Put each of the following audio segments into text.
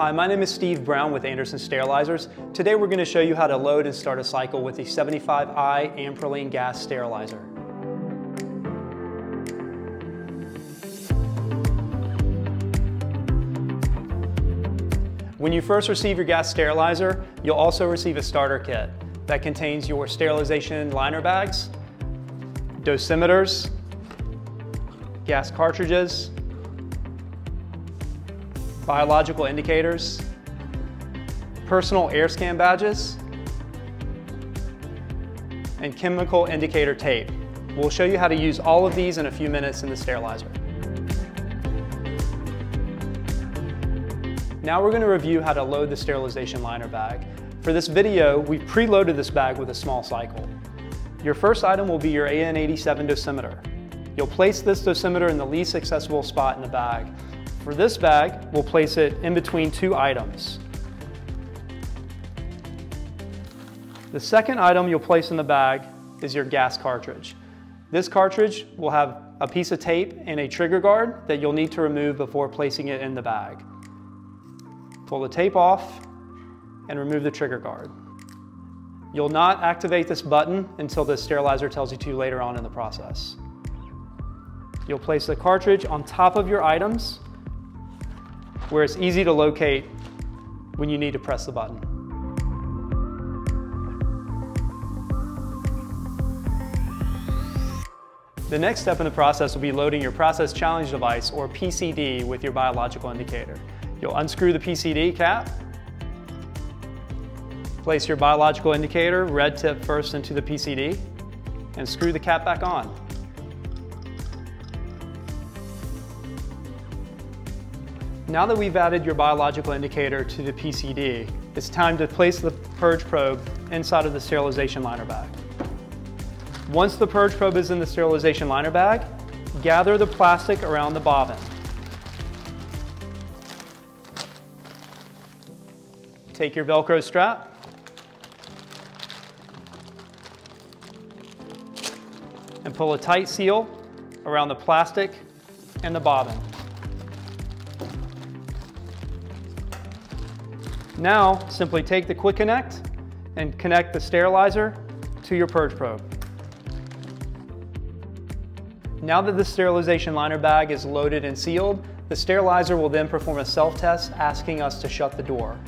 Hi, my name is Steve Brown with Andersen Sterilizers. Today we're going to show you how to load and start a cycle with the 75i Anprolene gas sterilizer. When you first receive your gas sterilizer, you'll also receive a starter kit that contains your sterilization liner bags, dosimeters, gas cartridges, biological indicators, personal air scan badges, and chemical indicator tape. We'll show you how to use all of these in a few minutes in the sterilizer. Now we're going to review how to load the sterilization liner bag. For this video, we've preloaded this bag with a small cycle. Your first item will be your AN87 dosimeter. You'll place this dosimeter in the least accessible spot in the bag. For this bag, we'll place it in between two items. The second item you'll place in the bag is your gas cartridge. This cartridge will have a piece of tape and a trigger guard that you'll need to remove before placing it in the bag. Pull the tape off and remove the trigger guard. You'll not activate this button until the sterilizer tells you to later on in the process. You'll place the cartridge on top of your items where it's easy to locate when you need to press the button. The next step in the process will be loading your Process Challenge device, or PCD, with your biological indicator. You'll unscrew the PCD cap, place your biological indicator, red tip first into the PCD, and screw the cap back on. Now that we've added your biological indicator to the PCD, it's time to place the purge probe inside of the sterilization liner bag. Once the purge probe is in the sterilization liner bag, gather the plastic around the bobbin. Take your Velcro strap, and pull a tight seal around the plastic and the bobbin. Now, simply take the Quick Connect and connect the sterilizer to your purge probe. Now that the sterilization liner bag is loaded and sealed, the sterilizer will then perform a self-test asking us to shut the door.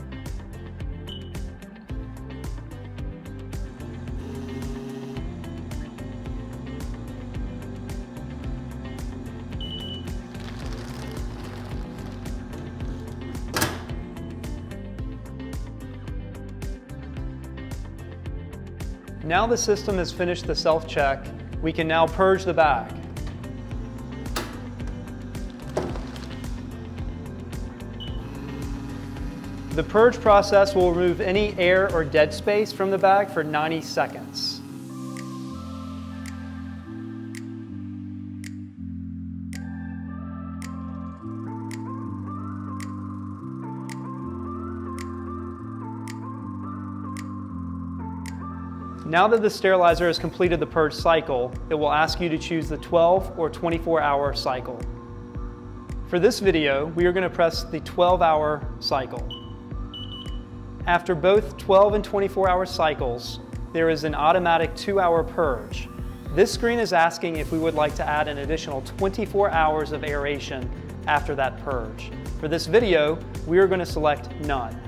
Now the system has finished the self-check, we can now purge the bag. The purge process will remove any air or dead space from the bag for 90 seconds. Now that the sterilizer has completed the purge cycle, it will ask you to choose the 12 or 24 hour cycle. For this video, we are going to press the 12 hour cycle. After both 12 and 24 hour cycles, there is an automatic two hour purge. This screen is asking if we would like to add an additional 24 hours of aeration after that purge. For this video, we are going to select none.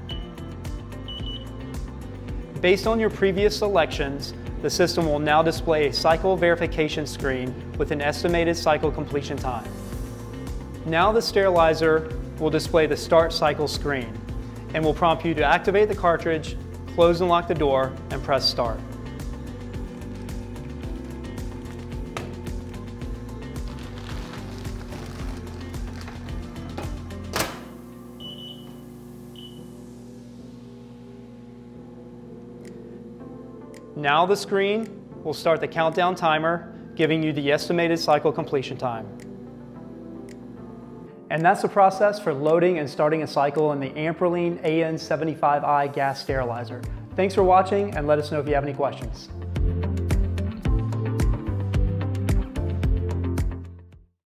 Based on your previous selections, the system will now display a cycle verification screen with an estimated cycle completion time. Now the sterilizer will display the start cycle screen and will prompt you to activate the cartridge, close and lock the door, and press start. Now the screen will start the countdown timer, giving you the estimated cycle completion time. And that's the process for loading and starting a cycle in the Anprolene AN75i gas sterilizer. Thanks for watching and let us know if you have any questions.